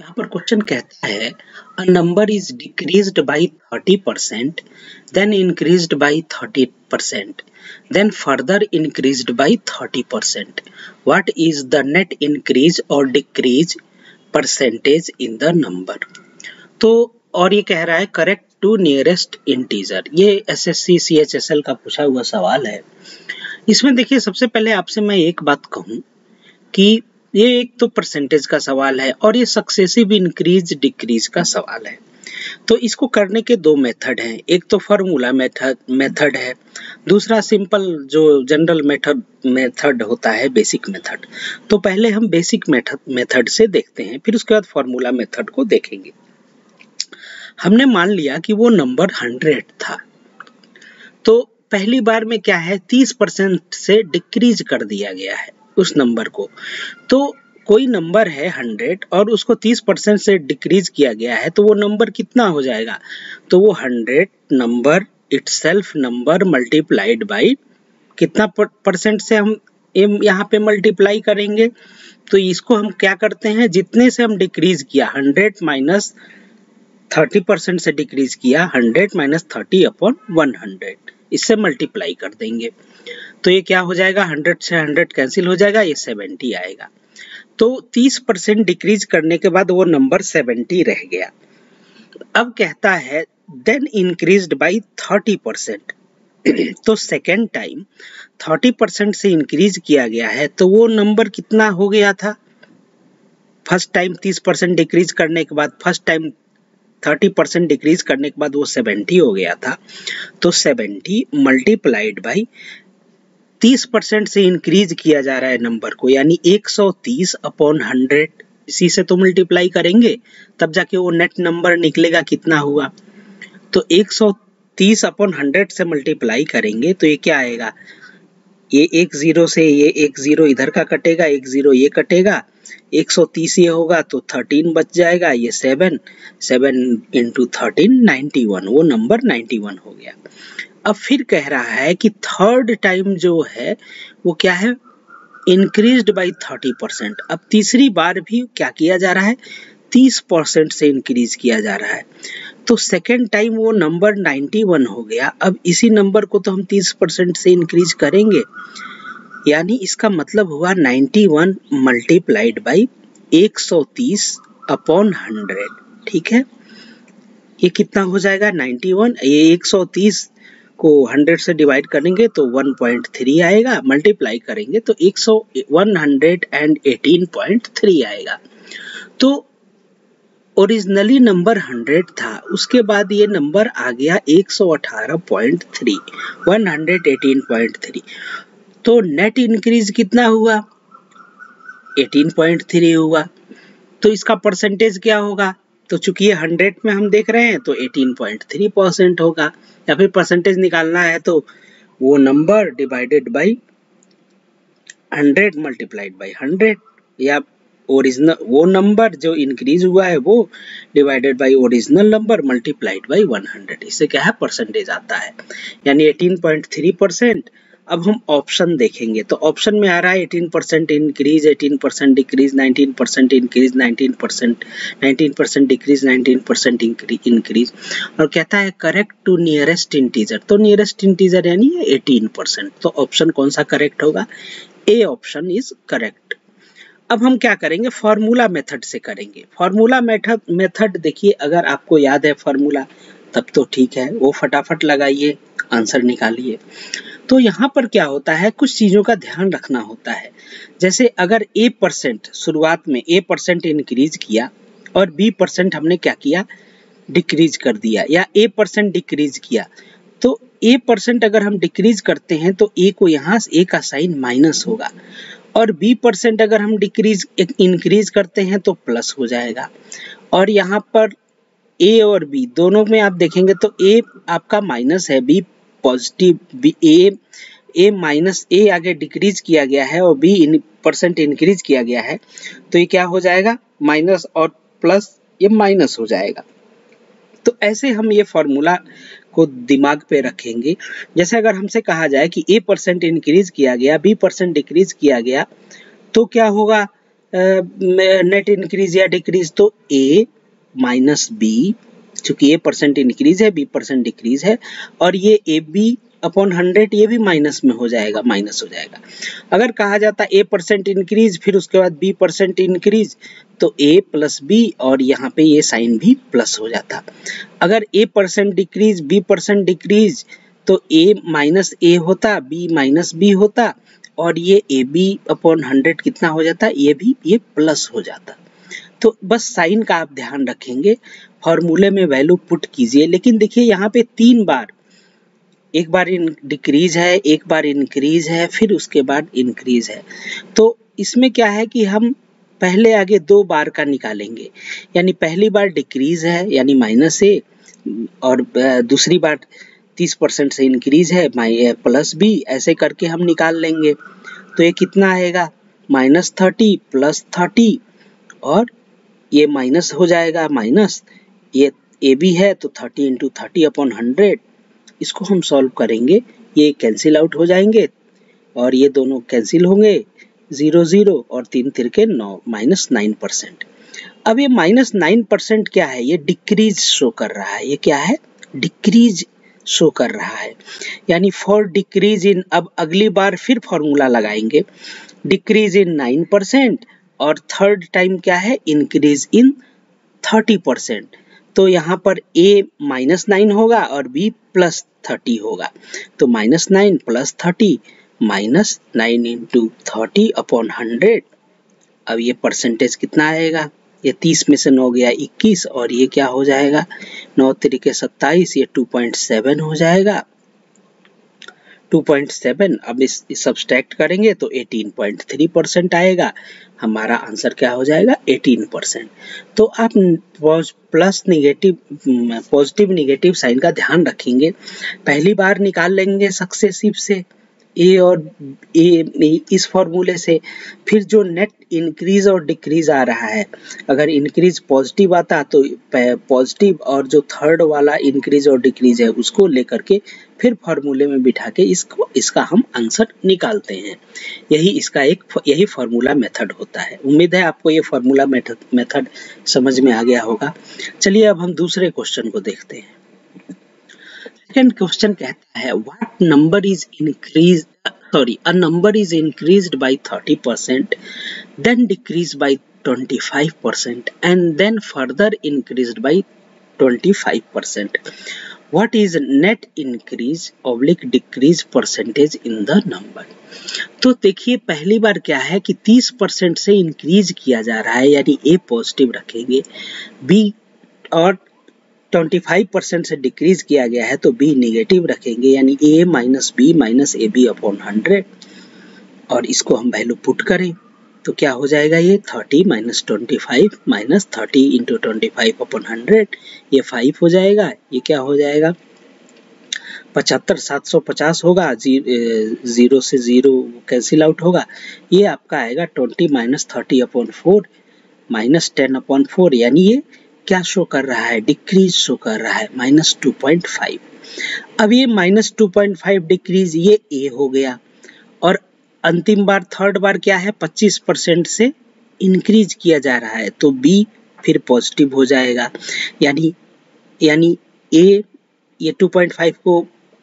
यहाँ पर क्वेश्चन कहता है a number is decreased by 30 percent then increased by 30 percent then further increased by 30 percent what is the net increase और decrease percentage in the number तो और ये कह रहा है करेक्ट टू नियरेस्ट इंटीजर ये S S C C H S L का पूछा हुआ सवाल है। इसमें देखिए, सबसे पहले आपसे मैं एक बात कहूँ कि ये एक तो परसेंटेज का सवाल है और ये सक्सेसिव इंक्रीज डिक्रीज का सवाल है। तो इसको करने के दो मेथड हैं। एक तो फॉर्मूला मेथड मेथड है। दूसरा सिंपल जो जनरल मेथड मेथड होता है बेसिक मेथड तो पहले हम बेसिक मेथड मेथड से देखते हैं, फिर उसके बाद फॉर्मूला मेथड को देखेंगे। हमने मान लिया कि वो नंबर हंड्रेड था। तो पहली बार में क्या है? तीस परसेंट से डिक्रीज कर दिया गया है। उस नंबर को। तो कोई नंबर है हंड्रेड और उसको तीस परसेंट से डिक्रीज किया गया है तो वो नंबर कितना हो जाएगा? तो वो hundred number it's number multiplied by कितना परसेंट से हम यहाँ पे मल्टीप्लाई करेंगे? तो इसको हम क्या करते हैं? जितने से हम डिक्रीज किया हंड्रेड माइनस थर्टी परसेंट से डिक्रीज किया hundred minus thirty upon one इससे मल्टीप्लाई कर देंगे। तो ये क्या हो जाएगा? हंड्रेड से हंड्रेड कैंसिल हो जाएगा, ये सेवेंटी आएगा। तो तीस परसेंट डिक्रीज करने के बाद वो नंबर सेवेंटी रह गया। अब कहता है then increase by thirty percent तो सेकेंड टाइम थर्टी परसेंट से इंक्रीज किया गया है तो वो नंबर कितना हो गया था? फ़र्स्ट टाइम तीस परसेंट डिक्रीज करने के बाद first time thirty percent decrease करने के बाद वो सेवेंटी हो गया था। तो सेवेंटी मल्टीप्लाइड बाई तीस परसेंट से इंक्रीज किया जा रहा है नंबर को, यानी एक सौ तीस अपॉन हंड्रेड इसी से तो मल्टीप्लाई करेंगे, तब जाके वो नेट नंबर निकलेगा, कितना हुआ? तो एक सौ तीस अपॉन हंड्रेड से मल्टीप्लाई करेंगे तो ये क्या आएगा? ये एक ज़ीरो से ये एक ज़ीरो इधर का कटेगा, एक ज़ीरो ये कटेगा 130 ये होगा तो 13 बच जाएगा, ये 7 7 इंटू थर्टीन नाइन्टी वो नंबर 91 हो गया। अब फिर कह रहा है कि थर्ड टाइम जो है, वो क्या है? इंक्रीज बाई थर्टी परसेंट अब तीसरी बार भी क्या किया जा रहा है? तीस परसेंट से इंक्रीज किया जा रहा है। तो सेकेंड टाइम वो नंबर 91 हो गया। अब इसी नंबर को तो हम 30 परसेंट से इंक्रीज करेंगे। यानी इसका मतलब हुआ 91 वन मल्टीप्लाइड बाई एक अपॉन हंड्रेड ठीक है? ये कितना हो जाएगा? 91 ये 130 को 100 से डिवाइड करेंगे तो 1.3 आएगा। मल्टीप्लाई करेंगे तो 100 118.3 आएगा। तो ओरिजिनली नंबर 100 था। उसके बाद ये नंबर आ गया 118.3 118.3 तो नेट इंक्रीज कितना हुआ? 18.3 हुआ। तो इसका परसेंटेज क्या होगा? तो चूँकि ये 100 में हम देख रहे हैं तो 18.3 परसेंट होगा। या फिर परसेंटेज निकालना है तो वो number divided by 100 multiplied by 100 या ओरिजिनल, वो नंबर जो इंक्रीज हुआ है, वो divided by original number multiplied by 100 इससे क्या है? परसेंटेज आता है। यानी 18.3 परसेंट अब हम ऑप्शन देखेंगे। तो ऑप्शन में आ रहा है 18 percent increase 18 percent decrease 19 percent increase 19 percent 19 percent decrease 19 percent increase और कहता है करेक्ट टू नियरेस्ट इंटीजर तो नियरेस्ट इंटीजर यानी 18 परसेंट तो ऑप्शन कौन सा करेक्ट होगा? ए ऑप्शन इज़ करेक्ट अब हम क्या करेंगे? फॉर्मूला मेथड से करेंगे। फॉर्मूला मेथड मेथड देखिए, अगर आपको याद है फॉर्मूला तब तो ठीक है। वो फटाफट लगाइए आंसर निकालिए। तो यहाँ पर क्या होता है? कुछ चीज़ों का ध्यान रखना होता है। जैसे अगर ए परसेंट शुरुआत में ए परसेंट इनक्रीज किया और बी परसेंट हमने क्या किया? डिक्रीज कर दिया या ए परसेंट डिक्रीज किया। तो ए परसेंट अगर हम डिक्रीज करते हैं तो ए को यहाँ ए का साइन माइनस होगा। और बी परसेंट अगर हम डिक्रीज इंक्रीज करते हैं तो प्लस हो जाएगा। और यहाँ पर ए और बी दोनों में आप देखेंगे तो ए आपका माइनस है B positive B A A minus A आगे डिक्रीज किया गया है और बी परसेंट इंक्रीज किया गया है। तो ये क्या हो जाएगा? माइनस और प्लस ये माइनस हो जाएगा। तो ऐसे हम ये फॉर्मूला को दिमाग पे रखेंगे। जैसे अगर हमसे कहा जाए कि ए परसेंट इंक्रीज किया गया बी परसेंट डिक्रीज किया गया तो क्या होगा? नेट इंक्रीज या डिक्रीज तो ए माइनस बी चूँकि ए परसेंट इंक्रीज है बी परसेंट डिक्रीज है, और ये ए बी अपॉन हंड्रेड ये भी माइनस में हो जाएगा माइनस हो जाएगा। अगर कहा जाता ए परसेंट इंक्रीज फिर उसके बाद बी परसेंट इंक्रीज तो ए प्लस बी और यहाँ पे ये साइन भी प्लस हो जाता। अगर A percent decrease B percent decrease तो ए माइनस ए होता बी माइनस बी होता, और ये ए बी अपॉन हंड्रेड कितना हो जाता, ये भी, ये प्लस हो जाता। तो बस साइन का आप ध्यान रखेंगे फॉर्मूले में वैल्यू पुट कीजिए, लेकिन देखिए यहाँ पे तीन बार एक बार इन डिक्रीज है, एक बार इंक्रीज है, फिर उसके बाद इंक्रीज है। तो इसमें क्या है कि हम पहले आगे दो बार का निकालेंगे। यानी पहली बार डिक्रीज है, यानी माइनस ए और दूसरी बार तीस परसेंट से इंक्रीज है प्लस बी ऐसे करके हम निकाल लेंगे। तो ये कितना आएगा? माइनस थर्टी प्लस थर्टी और ये माइनस हो जाएगा माइनस ये ए बी है तो thirty into thirty upon hundred इसको हम सॉल्व करेंगे। ये कैंसिल आउट हो जाएँगे और ये दोनों कैंसिल होंगे। ज़ीरो ज़ीरो और तीन तिरके नौ माइनस नाइन परसेंट अब ये माइनस नाइन परसेंट क्या है? ये डिक्रीज शो कर रहा है। ये क्या है? डिक्रीज शो कर रहा है। यानी फॉर डिक्रीज इन अब अगली बार फिर फॉर्मूला लगाएँगे। डिक्रीज इन नाइन परसेंट और थर्ड टाइम क्या है? इंक्रीज इन थर्टी परसेंट तो यहाँ पर a माइनस नाइन होगा और b प्लस थर्टी होगा। तो minus nine plus thirty minus nine into thirty upon hundred अब ये परसेंटेज कितना आएगा? ये तीस में से नौ गया इक्कीस और ये क्या हो जाएगा? नौ तरीके सत्ताईस ये टू पॉइंट सेवन हो जाएगा। 2.7 अब इस, सब्सट्रैक्ट करेंगे तो 18.3 परसेंट आएगा। हमारा आंसर क्या हो जाएगा? 18 परसेंट। तो आप plus negative positive negative sign का ध्यान रखेंगे। पहली बार निकाल लेंगे सक्सेसिव से। ए और ए इस फॉर्मूले से फिर जो नेट इंक्रीज और डिक्रीज आ रहा है, अगर इंक्रीज पॉजिटिव आता तो पॉजिटिव और जो थर्ड वाला इंक्रीज और डिक्रीज है उसको लेकर के फिर फॉर्मूले में बिठा के इसको, इसका हम आंसर निकालते हैं। यही इसका एक, यही फॉर्मूला मेथड होता है। उम्मीद है आपको ये फॉर्मूला मेथड मेथड समझ में आ गया होगा। चलिए अब हम दूसरे क्वेश्चन को देखते हैं। सेकंड क्वेश्चन कहता है what number is increase sorry a number is increased by 30 percent then decrease by 25 percent and then further increased by 25 percent what is net increase, oblique decrease percentage in the number? तो देखिए, पहली बार क्या है कि 30 percent से increase किया जा रहा है, यानी ए पॉजिटिव रखेंगे बी और 25 परसेंट से डिक्रीज किया गया है तो बी निगेटिव रखेंगे यानी A minus B minus A B upon hundred और इसको हम वैल्यू पुट करें तो क्या हो जाएगा ये? 30 minus twenty five minus thirty into twenty five upon hundred ये फाइव हो जाएगा ये क्या हो जाएगा? पचहत्तर सात सौ पचास होगा जी, ज़ीरो से ज़ीरो कैंसिल आउट होगा ये आपका आएगा twenty minus thirty upon four minus ten upon four यानी ये क्या शो कर रहा है? डिक्रीज शो कर रहा है माइनस टू पॉइंट फाइव अब ये minus two point five decrease ये ए हो गया। और अंतिम बार थर्ड बार क्या है? पच्चीस परसेंट से इंक्रीज किया जा रहा है तो बी फिर पॉजिटिव हो जाएगा। यानी यानी ए ये टू पॉइंट फाइव को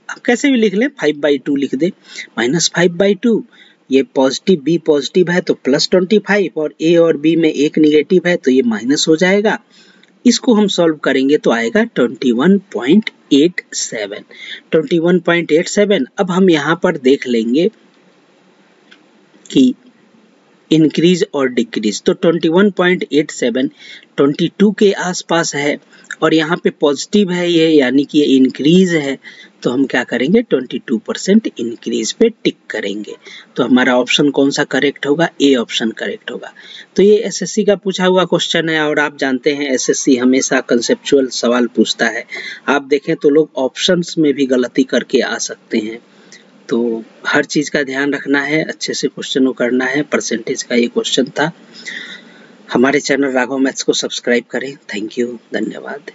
आप कैसे भी लिख लें फाइव बाई टू लिख दे। माइनस फाइव बाई टू ये पॉजिटिव बी पॉजिटिव है तो प्लस ट्वेंटी फाइव और ए और बी में एक निगेटिव है तो ये माइनस हो जाएगा। इसको हम सॉल्व करेंगे तो आएगा 21.87 21.87 अब हम यहाँ पर देख लेंगे कि इंक्रीज और डिक्रीज तो 21.87 22 के आसपास है और यहाँ पे पॉजिटिव है ये, यानी कि ये इंक्रीज है। तो हम क्या करेंगे? 22 परसेंट इंक्रीज पे टिक करेंगे। तो हमारा ऑप्शन कौन सा करेक्ट होगा? ए ऑप्शन करेक्ट होगा। तो ये एसएससी का पूछा हुआ क्वेश्चन है और आप जानते हैं एसएससी हमेशा कंसेप्चुअल सवाल पूछता है। आप देखें तो लोग ऑप्शंस में भी गलती करके आ सकते हैं। तो हर चीज़ का ध्यान रखना है, अच्छे से क्वेश्चन करना है। परसेंटेज का ये क्वेश्चन था। हमारे चैनल राघव मैथ्स को सब्सक्राइब करें। थैंक यू धन्यवाद।